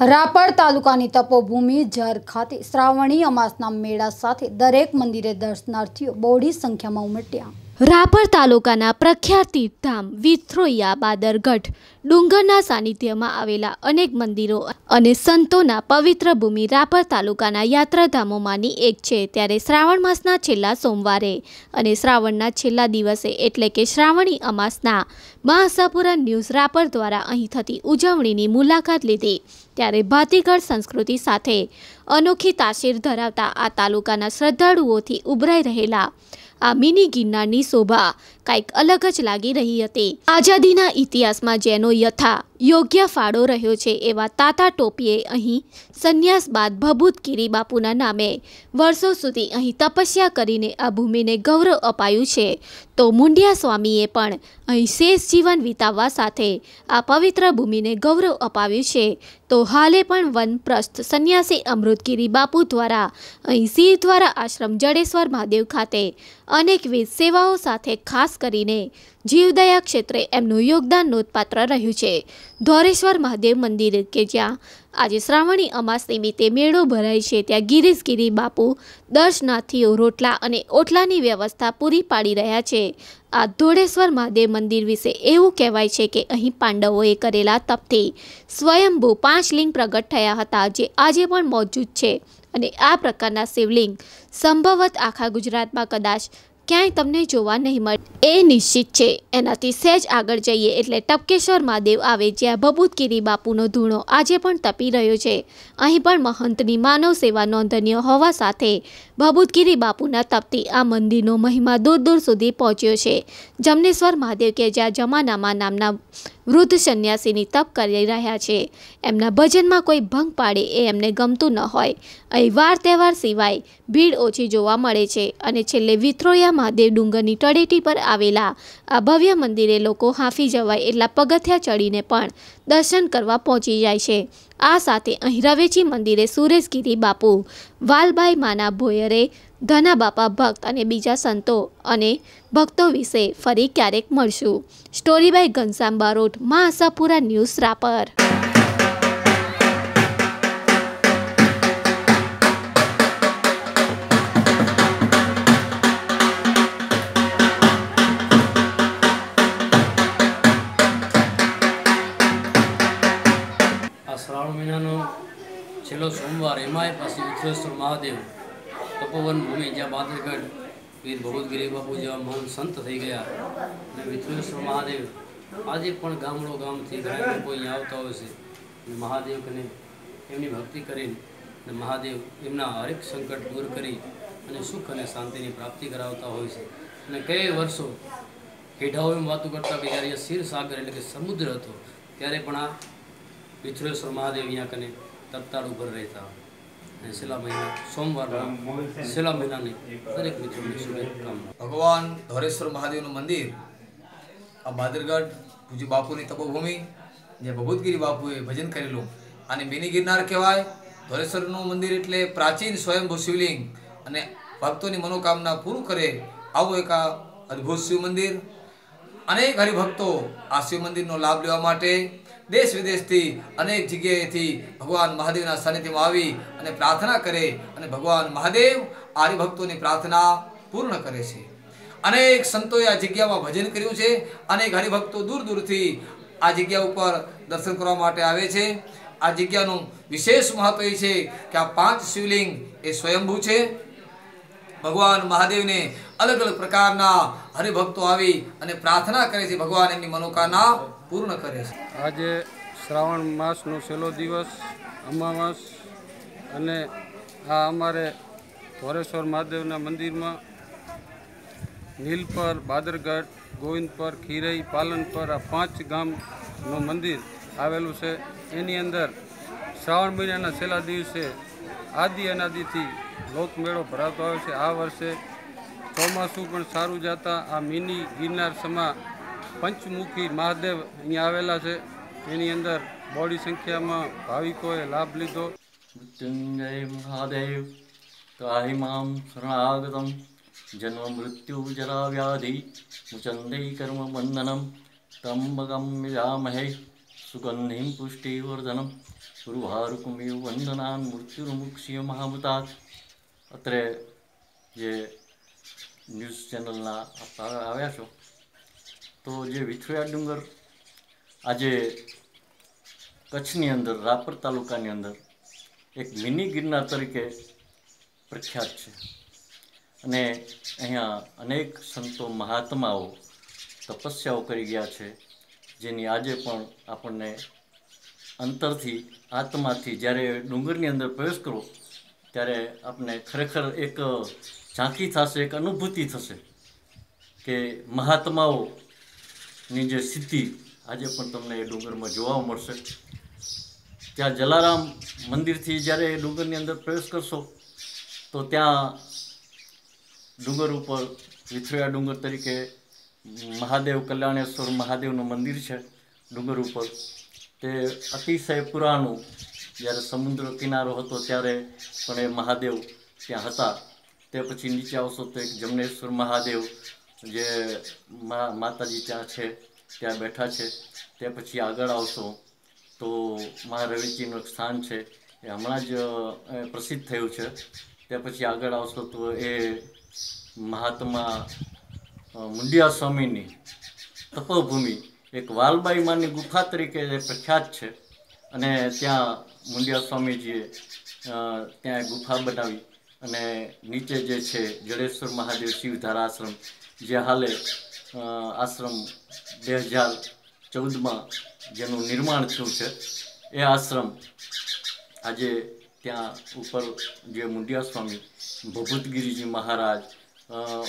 રાપર તાલુકાની તપોભૂમિ જર ખાતે શ્રાવણી અમાસના મેળા સાથે દરેક મંદિરે દર્શનાર્થીઓ બહોળી સંખ્યામાં ઉમટ્યા. રાપર તાલુકાના પ્રખ્યાત તીર્થધામ વિથ્રોયા બાદરગઢ ડુંગરના સાનિધ્યમાં આવેલા અનેક મંદિરો અને સંતોના પવિત્ર ભૂમિ રાપર તાલુકાના યાત્રાધામોમાંની એક છે. ત્યારે શ્રાવણ માસના છેલ્લા સોમવારે અને શ્રાવણના છેલ્લા દિવસે એટલે કે શ્રાવણી અમાસના મહાસાપુરા ન્યૂઝ રાપર દ્વારા અહીં થતી ઉજવણીની મુલાકાત લીધી. ત્યારે ભાતીગળ સંસ્કૃતિ સાથે અનોખી તાસીર ધરાવતા આ તાલુકાના શ્રદ્ધાળુઓથી ઉભરાઈ રહેલા આ મિની ગિરનારની શોભા કંઈક અલગ જ લાગી રહી હતી. આઝાદીના ઇતિહાસમાં જેનો યથા યોગ્ય ફાળો રહ્યો છે એવા તાતા ટોપીએ અહીં સંન્યાસ બાદ ભભૂત ગીરી બાપુના નામે વર્ષો સુધી અહીં તપસ્યા કરીને આ ભૂમિને ગૌરવ અપાયું છે. તો મુંડિયા સ્વામીએ પણ અહીં શેષ જીવન વિતાવવા સાથે આ પવિત્ર ભૂમિને ગૌરવ અપાવ્યું છે. તો હાલે પણ વનપ્રસ્થ સંન્યાસી અમૃતગીરી બાપુ દ્વારા અહીં સિંહ દ્વારા આશ્રમ જડેશ્વર મહાદેવ ખાતે અનેકવિધ સેવાઓ સાથે ખાસ કરીને જીવદયા ક્ષેત્રે એમનું યોગદાન નોંધપાત્ર રહ્યું છે. ધોરેશ્વર મહાદેવ મંદિર, કે જ્યાં આજે શ્રાવણી અમાસ નિમિત્તે મેળો ભરાય છે. ત્યાં ગિરીશગીરી બાપુ દર્શનાર્થીઓ રોટલા અને ઓટલાની વ્યવસ્થા પૂરી પાડી રહ્યા છે. આ ધોળેશ્વર મહાદેવ મંદિર વિશે એવું કહેવાય છે કે અહીં પાંડવોએ કરેલા તપથી સ્વયંભૂ પાંચ લિંગ પ્રગટ થયા હતા, જે આજે પણ મોજૂદ છે. અને આ પ્રકારના શિવલિંગ સંભવત આખા ગુજરાતમાં કદાચ ક્યાંય તમને જોવા નહીં મળે. એ નિશ્ચિત છે. એનાથી સહેજ આગળ જઈએ એટલે ટપકેશ્વર મહાદેવ આવે જ્યાં ભભૂતગીરી બાપુનો ધૂણો આજે પણ તપી રહ્યો છે. અહીં પણ મહંતની માનવ સેવા નોંધનીય હોવા સાથે ભભૂતગીરી બાપુના તપથી આ મંદિરનો મહિમા દૂર દૂર સુધી પહોંચ્યો છે. જમનેશ્વર મહાદેવ કે જ્યાં જમાનામાં નામના વૃદ્ધ સંન્યાસીની તપ કરી રહ્યા છે. એમના ભજનમાં કોઈ ભંગ પાડે એ એમને ગમતું ન હોય. અહીં વાર તહેવાર સિવાય ભીડ ઓછી જોવા મળે છે અને છેલ્લે વિથ્રોયા મહાદેવ ડુંગરની તળેટી પર આવેલા આ ભવ્ય મંદિરે લોકો હાંફી જવાય એટલા પગથિયા ચડીને પણ દર્શન કરવા પહોંચી જાય છે. આ સાથે અહીં રવેચી મંદિરે સુરેશગીરી બાપુ વાલભાઈ માના ભોયરે ધના બાપા ભક્ત અને બીજા સંતો અને ભક્તો વિશે ફરી ક્યારેક મળશું. સ્ટોરી બાય ઘનશ્યામ બારોટ મા આશાપુરા ન્યૂઝ રાપર. શ્રાવણ મહિનાનો છેલ્લો સોમવાર, એમાંય પાછી વિશ્વેશ્વર મહાદેવ. તપોવન ભૂમિ, જ્યાં બાદરગઢ વીર ભગવદગીરી બાપુ જેવા મહાન સંત થઈ ગયા. અને વિથુલેશ્વર મહાદેવ આજે પણ ગામડો ગામથી ઘણા લોકો અહીંયા આવતા હોય છે. અને મહાદેવ કને એમની ભક્તિ કરીને અને મહાદેવ એમના હરેક સંકટ દૂર કરી અને સુખ અને શાંતિની પ્રાપ્તિ કરાવતા હોય છે. અને કઈ વર્ષો હેઢાઓ એમ વાતો કરતા કે જ્યારે શિર સાગર એટલે કે સમુદ્ર હતો, ત્યારે પણ આ વિથુલેશ્વર મહાદેવ અહીંયા કને તપતાળ ઉપર રહેતા. અને છેલ્લા મહિના સોમવારના છેલ્લા મહિનાની દરેક મિત્રોને શુભકામના ભગવાન ધોરેશ્વર મહાદેવનું મંદિર આ બાદરગઢ પૂજ્ય બાપુની તપોભૂમિ જે ભગવદગીરી બાપુએ ભજન કરેલું અને મિની ગિરનાર કહેવાય. ધોરેશ્વરનું મંદિર એટલે પ્રાચીન સ્વયંભૂ શિવલિંગ અને ભક્તોની મનોકામના પૂરું કરે આવું એક આ અદ્ભુત શિવ મંદિર. અનેક હરિભક્તો આ શિવ મંદિરનો લાભ લેવા માટે દેશ વિદેશથી અનેક જગ્યાએથી ભગવાન મહાદેવના સાનિધ્યમાં આવી અને પ્રાર્થના કરે અને ભગવાન મહાદેવ હરિભક્તોની પ્રાર્થના પૂર્ણ કરે છે. અનેક સંતોએ આ જગ્યામાં ભજન કર્યું છે. અનેક હરિભક્તો દૂર દૂરથી આ જગ્યા ઉપર દર્શન કરવા માટે આવે છે. આ જગ્યાનું વિશેષ મહત્વ એ છે કે આ પાંચ શિવલિંગ એ સ્વયંભૂ છે. ભગવાન મહાદેવને અલગ અલગ પ્રકારના હરિભક્તો આવી અને પ્રાર્થના કરે છે. ભગવાન એમની મનોકામના પૂર્ણ કરે છે. આજે શ્રાવણ માસનો છેલ્લો દિવસ, અમાવાસ, અને આ અમારે ધોરેશ્વર મહાદેવના મંદિરમાં નીલપર બાદરગઢ ગોવિંદપર ખીરઈ પાલનપર આ પાંચ ગામનું મંદિર આવેલું છે. એની અંદર શ્રાવણ મહિનાના છેલ્લા દિવસે આદિ અનાદિથી લોકમેળો ભરાતો આવે છે. આ વર્ષે ચોમાસું પણ સારું જતા આ મિની ગિરનાર સમા પંચમુખી મહાદેવ અહીંયા આવેલા છે. એની અંદર બોડી સંખ્યામાં ભાવિકોએ લાભ લીધો. મૃત્યુંજય મહાદેવ ત્રાહિ મામ શરણાગતમ, જન્મ મૃત્યુ જરા વ્યાધિ, મુચંદૈ કર્મ બંધનમ ત્રંબકમ યજામહે સુગંધિમ પુષ્ટિવર્ધનમ ગૃહારુકુમિવ વંદનાન મૃત્યુર્મુક્ષીય મહામુતાત અત્રે જે ન્યૂઝ ચેનલના આવ્યા છો તો જે વિથુયા ડુંગર આજે કચ્છની અંદર રાપર તાલુકાની અંદર એક મિની ગિરનાર તરીકે પ્રખ્યાત છે અને અહીંયા અનેક સંતો મહાત્માઓ તપસ્યાઓ કરી ગયા છે જેની આજે પણ આપણને અંતરથી આત્માથી જ્યારે ડુંગરની અંદર પ્રવેશ કરો, ત્યારે આપને ખરેખર એક ઝાંખી થશે, એક અનુભૂતિ થશે કે મહાત્માઓની જે સિદ્ધિ આજે પણ તમને એ ડુંગરમાં જોવા મળશે. ત્યાં જલારામ મંદિરથી જ્યારે એ ડુંગરની અંદર પ્રવેશ કરશો, તો ત્યાં ડુંગર ઉપર વિથરોયા ડુંગર તરીકે મહાદેવ કલ્યાણેશ્વર મહાદેવનું મંદિર છે. ડુંગર ઉપર તે અતિશય પુરાણું. જ્યારે સમુદ્ર કિનારો હતો ત્યારે પણ એ મહાદેવ ત્યાં હતા. તે પછી નીચે આવશો તો એક જમનેશ્વર મહાદેવ જે માતાજી ત્યાં છે, ત્યાં બેઠા છે. તે પછી આગળ આવશો તો મા રવિજીનું સ્થાન છે. એ હમણાં જ પ્રસિદ્ધ થયું છે. તે પછી આગળ આવશો તો એ મહાત્મા મુંડિયા સ્વામીની તપોભૂમિ. એક વાલબાઈ માની ગુફા તરીકે પ્રખ્યાત છે. અને ત્યાં મુંડિયા સ્વામીજીએ ત્યાં ગુફા બનાવી અને નીચે જે છે જડેશ્વર મહાદેવ શિવધારા આશ્રમ, જે હાલે આશ્રમ બે હજાર ચૌદમાં જેનું નિર્માણ થયું છે. એ આશ્રમ આજે ત્યાં ઉપર જે મુંડિયા સ્વામી ભભૂતગીરીજી મહારાજ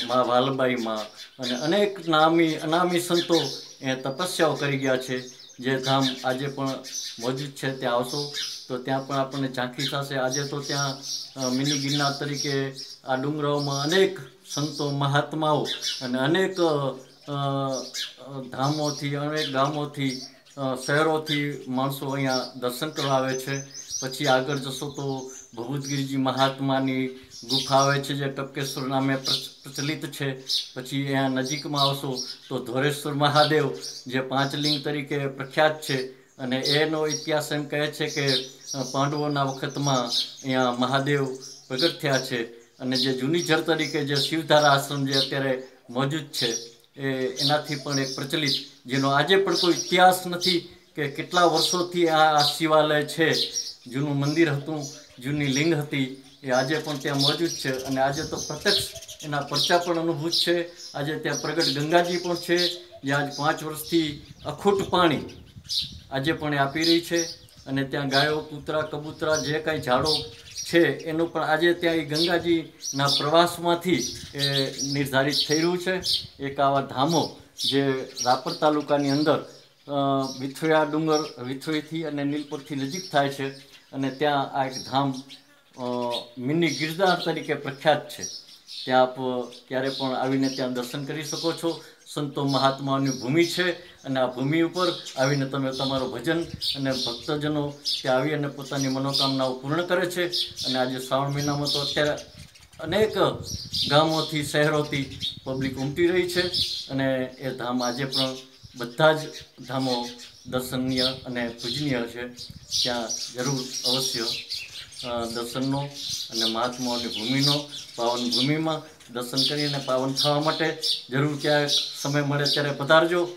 મા વાલબાઈમાં અને અનેક નામી, અનામી સંતો એ તપસ્યાઓ કરી ગયા છે. જે ધામ આજે પણ મોજૂદ છે, ત્યાં આવશો. તો ત્યાં પણ આપણને ઝાંખી થશે. આજે તો ત્યાં મિની ગિરનાર તરીકે આ ડુંગરાઓમાં અનેક સંતો, મહાત્માઓ અને અનેક ધામોથી, અનેક ગામોથી શહેરોથી માણસો અહીંયા દર્શન કરવા આવે છે. પછી આગળ જશો તો ભગવદગીરીજી મહાત્માની ગુફા આવે છે જે ટપકેશ્વર નામે પ્ર- પ્રચલિત છે. પછી અહીંયા નજીકમાં આવશો તો ધોરેશ્વર મહાદેવ, જે પાંચલિંગ તરીકે પ્રખ્યાત છે. અને એનો ઇતિહાસ એમ કહે છે કે પાંડવોના વખતમાં અહીંયા મહાદેવ પ્રગટ થયા છે. અને જે જૂની જળ તરીકે જે શિવધારા આશ્રમ જે અત્યારે મોજૂદ છે, એ એનાથી પણ એક પ્રચલિત, જેનો આજે પણ કોઈ ઇતિહાસ નથી કે કેટલા વર્ષોથી આ શિવાલય છે. જૂનું મંદિર હતું, જૂની લિંગ હતી, એ આજે પણ ત્યાં મોજૂદ છે. અને આજે તો પ્રત્યક્ષ એના પરચા પણ અનુભૂત છે. આજે ત્યાં પ્રગટ ગંગાજી પણ છે, જે આજ પાંચ વર્ષથી અખૂટ પાણી આજે પણ એ આપી રહી છે. અને ત્યાં ગાયો, કૂતરા, કબૂતરા, જે કાંઈ ઝાડો છે, એનું પણ આજે ત્યાં એ ગંગાજીના પ્રવાસમાંથી એ નિર્ધારિત થઈ રહ્યું છે. એક આવા ધામો જે રાપર તાલુકાની અંદર વિથોયા ડુંગર વિથોઈથી અને નીલપુરથી નજીક થાય છે. અને ત્યાં આ એક ધામ મિની ગિરનાર તરીકે પ્રખ્યાત છે. ત્યાં આપ ક્યારે પણ આવીને ત્યાં દર્શન કરી શકો છો. સંતો મહાત્માઓની ભૂમિ છે અને આ ભૂમિ ઉપર આવીને તમે તમારું ભજન અને ભક્તજનો ત્યાં આવી અને પોતાની મનોકામનાઓ પૂર્ણ કરે છે. અને આજે શ્રાવણ મહિનામાં તો અત્યારે અનેક ગામોથી, શહેરોથી પબ્લિક ઉમટી રહી છે અને એ ધામ આજે પણ બધા જ ધામો દર્શનીય અને પૂજનીય છે. ત્યાં જરૂર અવશ્ય દર્શનનો અને મહાત્માઓની ભૂમિનો, પાવન ભૂમિમાં દર્શન કરીને પાવન થવા માટે જરૂર ક્યાંક સમય મળે ત્યારે પધારજો.